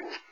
Thank you.